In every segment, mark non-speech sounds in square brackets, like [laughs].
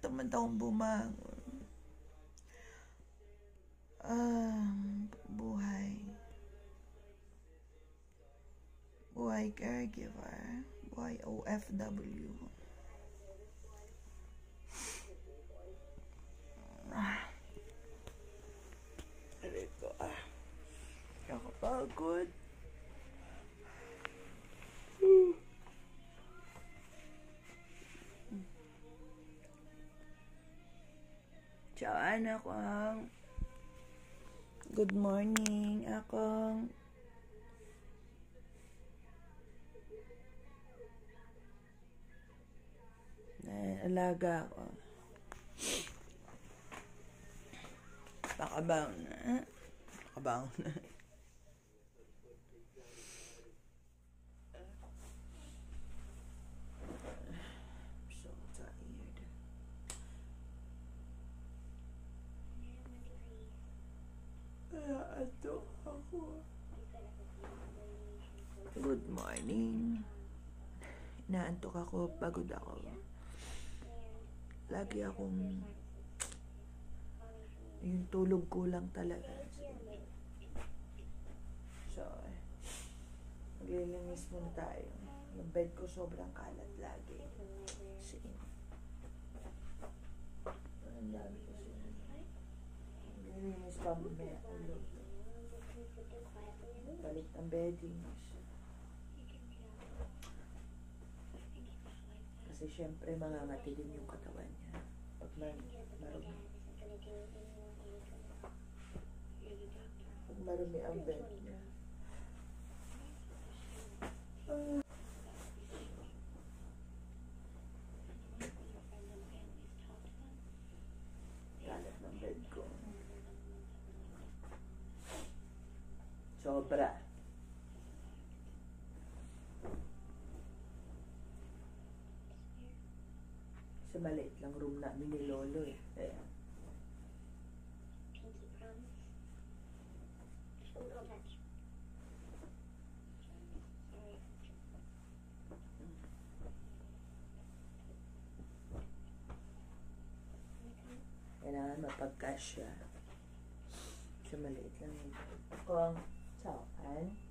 tamad akong bumangon. Ah, buhay. Buhay caregiver. Buhay OFW. Ah. Aray ko ah. Nakapagod. Anak ko. Good morning, akong. Eh, alaga ako. Pakabaw na. Pakabaw na. I'm so tired. Naaantok ako. Good morning. Inaantok ako, pagod ako. Lagi akong yung tulog kulang talaga. So, maglilinis muna tayo. Yung bed ko sobrang kalat lagi. Kasi, ang dami kasi. Maglilinis pa mamaya. Balik ng beddings. Kasi syempre mangangati din yung katawan niya. Pag mar marumi. Pag marumi ang bed niya. Ah. Kalat ng bed ko. Sobra. Sa maliit lang room namin ni Lolo eh. Kaya, kailangan mapagkasya. Sa maliit lang yun. Kung, ciao, an?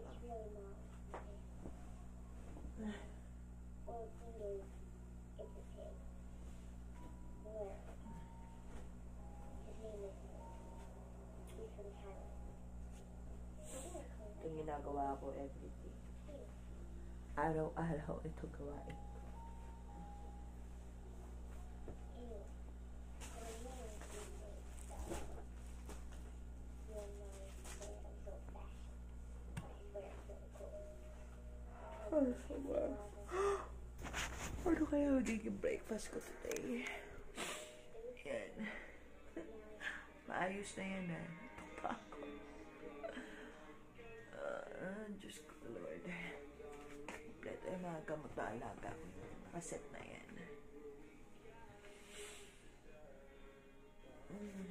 It's really long. well, you know, it's. Where? His name is. He's from not go out everything? I don't, I don't, it took a while. Sama. [gasps] Ano kaya magiging breakfast ko today? Yan. [laughs] Maayos na yan ah. Ito pa ako. Ah, Diyos ko, Lord. Kompleto yung mga gamot na alaga ko. Nakaset na yan. Mm.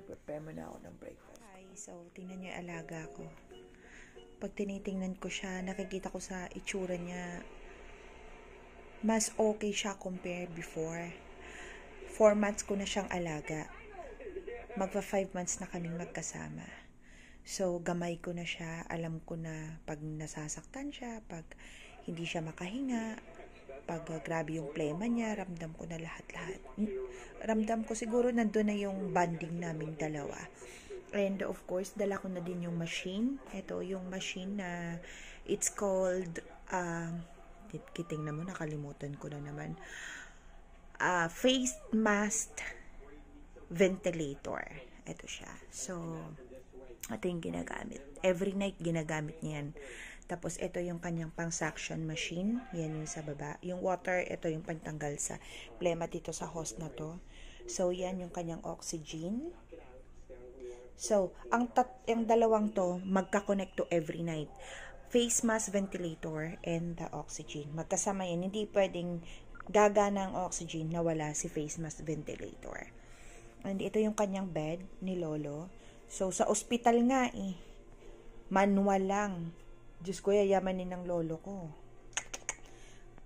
Nag-prepare mo na ako ng breakfast. Hi, so tingnan niyo yung alaga ko. Pag tinitingnan ko siya, nakikita ko sa itsura niya, mas okay siya compared before. Four months ko na siyang alaga. Magpa five months na kaming magkasama. So, gamay ko na siya. Alam ko na pag nasasaktan siya, pag hindi siya makahinga, pag grabe yung plema niya, ramdam ko na lahat-lahat. Mm, Ramdam ko siguro nandun na yung bonding naming dalawa. And of course, dala ko na din yung machine. Ito yung machine na it's called, um, kiting na mo, nakalimutan ko na naman. Uh, face mask ventilator. Ito siya. So, ito yung ginagamit. Every night ginagamit niya yan. Tapos, ito yung kanyang pang suction machine. Yan yung sa baba. Yung water, ito yung pantanggal sa plema dito sa host na to. So, yan yung kanyang oxygen. So, ang, tat yung dalawang to, magka-connect to every night. Face mask ventilator and the oxygen. Magkasama yan. Hindi pwedeng gagana ang oxygen na wala si face mask ventilator. And ito yung kanyang bed ni Lolo. So, sa ospital nga eh. Manual lang. Diyos ko, yayamanin ng lolo ko.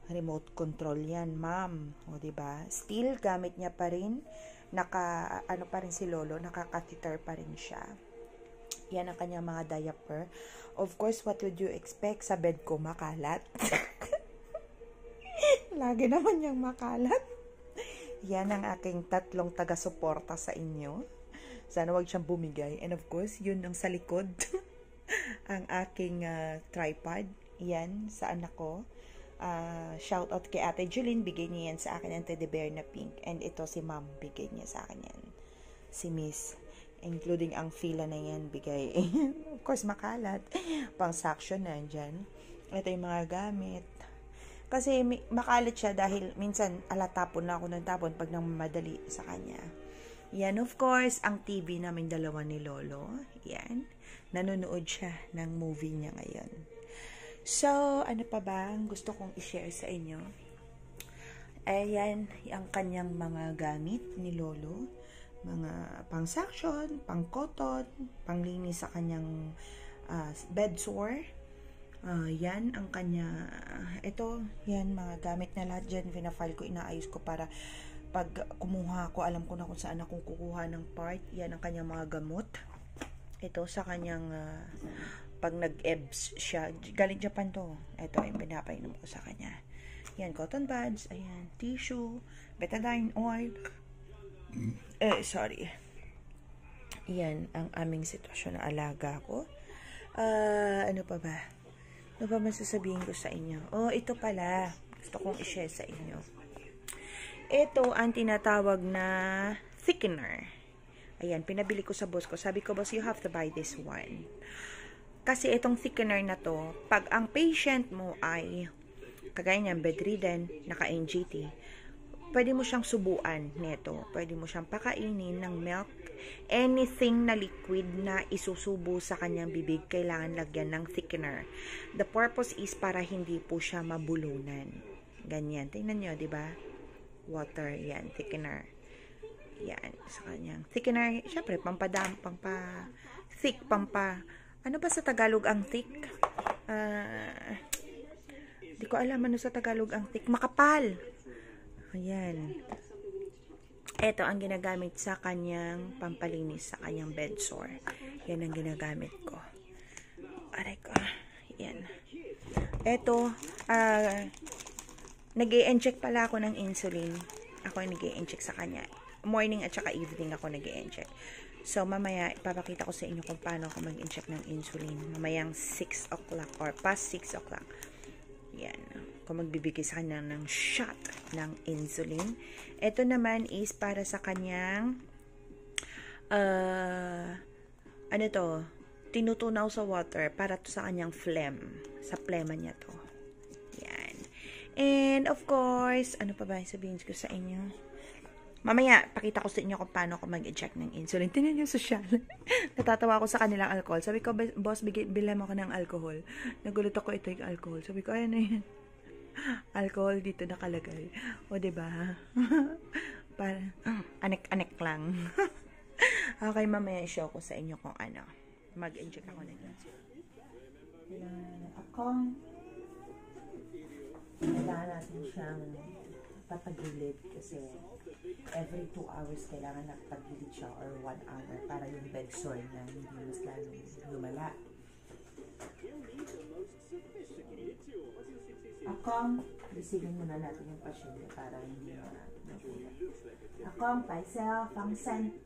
Remote control yan, ma'am. O, ba diba? Still, gamit niya pa rin. Naka, ano pa rin si lolo, nakakatheter pa rin siya. Yan ang kanyang mga diaper. Of course, what would you expect? Sa bed ko, makalat. [laughs] Lagi naman niyang makalat. Yan ang aking tatlong taga-suporta sa inyo. Sana wag siyang bumigay. And of course, yun ang sa likod. [laughs] ang aking uh, tripod. Yan, sa anak ko. Uh, shout out kay Ate Julene, bigay niya yan sa akin ng teddy bear na pink. And ito si Mom, bigay niya sa akin yan. Si Miss. Including ang fila na yan, bigay. [laughs] of course, makalat. Pang suction na dyan. Ito yung mga gamit. Kasi makalat siya dahil minsan alatapon na ako ng tapon pag nang madali sa kanya. Yan, of course, ang TV namin dalawa ni Lolo. Yan. Nanonood siya ng movie niya ngayon. So, ano pa ba ang gusto kong i-share sa inyo? Ayan, ang kanyang mga gamit ni Lolo. Mga pang-suction, pang-cotton, panglinis sa kanyang uh, bed sore. Uh, yan ang kanya, ito, yan mga gamit na lahat dyan, pinafile ko, inaayos ko para pag kumuha ko, alam ko na kung saan ako kukuha ng part. Yan ang kanyang mga gamot. Ito sa kanyang uh, pag nag-EBS siya, galing Japan to. Ito yung pinapainom ko sa kanya. Yan, cotton buds, ayan, tissue, betadine oil. Eh, sorry. Yan ang aming sitwasyon ng alaga ko. Uh, ano pa ba? Ano ba masasabihin ko sa inyo? Oh, ito pala. Gusto kong i-share sa inyo. Ito ang tinatawag na thickener. Ayan, pinabili ko sa boss ko. Sabi ko, boss, you have to buy this one. Kasi itong thickener na to, pag ang patient mo ay kagaya niyan, bedridden, naka-NGT, pwede mo siyang subuan neto. Pwede mo siyang pakainin ng milk. Anything na liquid na isusubo sa kanyang bibig, kailangan lagyan ng thickener. The purpose is para hindi po siya mabulunan. Ganyan. Tingnan nyo, di ba? Water, yan, thickener. Yan, sa kanyang thickener. Syempre, pampadam, pampa thick, pampa ano ba sa Tagalog ang thick? Uh, di ko alam ano sa Tagalog ang thick. Makapal. Ayan. Ito ang ginagamit sa kanyang pampalinis sa kanyang bed sore. Yan ang ginagamit ko. Aray ko. Yan. Ito, uh, ah, nag inject pala ako ng insulin. Ako nag inject sa kanya. Morning at saka evening ako nag inject So, mamaya, ipapakita ko sa inyo kung paano ako mag-inject ng insulin. Mamayang 6 o'clock or past 6 o'clock. Yan. Kung magbibigay sa kanya ng shot ng insulin. Ito naman is para sa kanyang uh, ano to, tinutunaw sa water para to sa kanyang phlegm. Sa plema niya to. Yan. And, of course, ano pa ba yung sabihin ko sa inyo? Mamaya, pakita ko sa inyo kung paano ako mag-inject ng insulin. Tingnan nyo social. [laughs] Natatawa ako sa kanilang alcohol. Sabi ko, boss, bilhin mo ako ng alcohol. Nagulat ako ito yung alcohol. Sabi ko, ayan na yan. [laughs] alcohol dito nakalagay. O, ba diba? [laughs] Para, [clears throat] anek-anek lang. okay, mamaya i-show ko sa inyo kung ano. Mag-inject ako ng insulin. Kailangan akong kailangan natin siyang papagilid kasi every 2 hours kailangan nakapagilid siya or 1 hour para yung bed sore na hindi mas lalong lumala. Akong, isipin muna natin yung pasyente para hindi na nagulat. Akong, paisel, pangsen,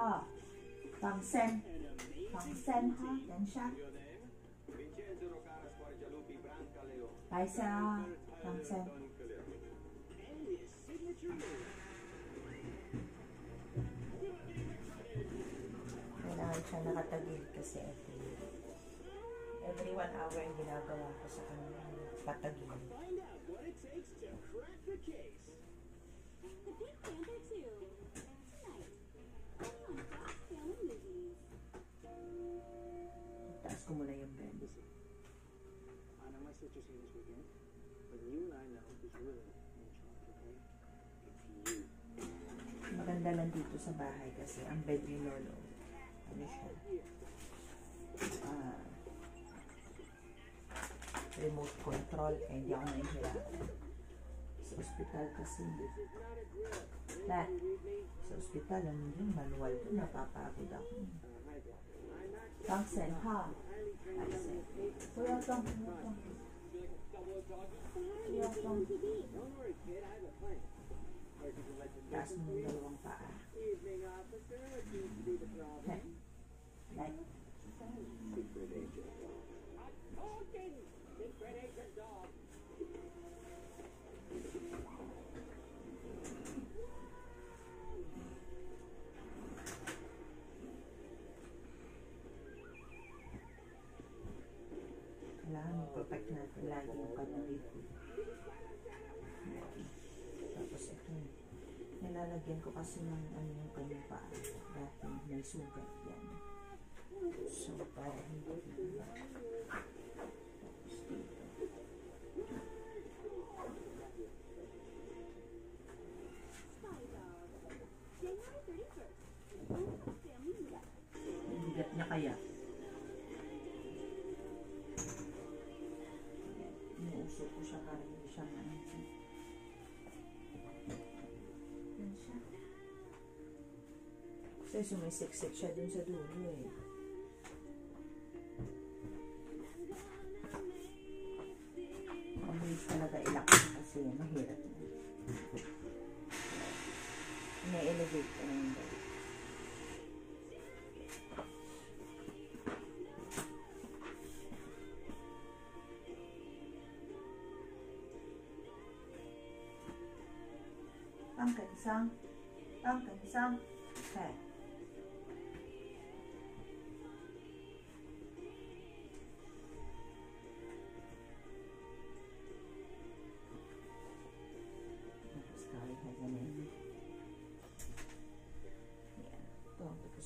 ha, pangsen, pangsen, ha, yan siya. Paisel, pangsen. Kailangan siya nakatagil kasi ito. Every one hour yung ginagawa ko sa kanya. Patagil. Find out what it takes to crack the case. The Big Panther 2. Tonight. Only on Fox Family Movies. Taas ko yung bed. I know my sister's here this weekend, but you and I know that really lang dito sa bahay kasi ang bed ni Lolo, ano siya, ah, remote control, kaya hindi ako nahihirapan. Sa ospital kasi, lahat, sa ospital, ano yun, manual doon, napapagod ako. Tangsen, ha? Tangsen. Kuya Tong, kuya Tong. Kuya Tong. Taas mo yung dalawang paa. evening officer? What seems to be the problem? Like, Secret agent. Kasi ng ano yung kanyang paa. Dati may sugat yan. So, para hindi na Tapos dito. Spy Dog. January 31st. Only on Family Movies. Ang bigat niya kaya. Kasi sumisiksik siya dun sa dulo eh. Mabilis talaga ilakad kasi mahirap na. Ina-elevate ko na yung kansang, ang kansang, okay.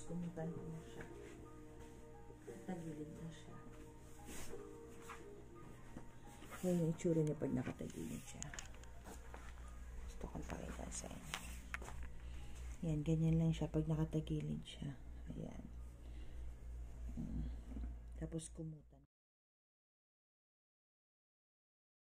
Ko na siya. Tagilid na siya. Yan yung itsura niya pag nakatagilid siya. Gusto kong pakita sa inyo. Yan, ganyan lang siya pag nakatagilid siya. Ayan. Mm. Tapos kumutan.